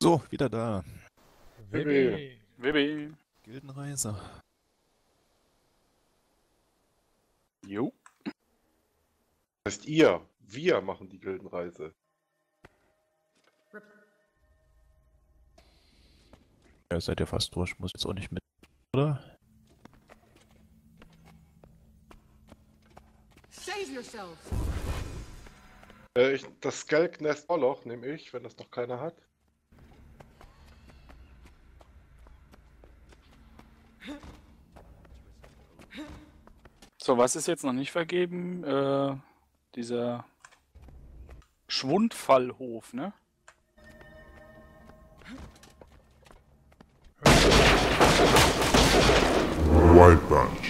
So, wieder da. Baby. Baby. Gildenreise. Jo. Das heißt ihr, wir machen die Gildenreise. Ja, seid ihr fast durch. Muss jetzt auch nicht mit, oder? Save yourselves! Äh, ich, das Skelknest Orloch nehme ich, wenn das noch keiner hat. So, was ist jetzt noch nicht vergeben? Äh, dieser Schwundfallhof, ne? White Bunch.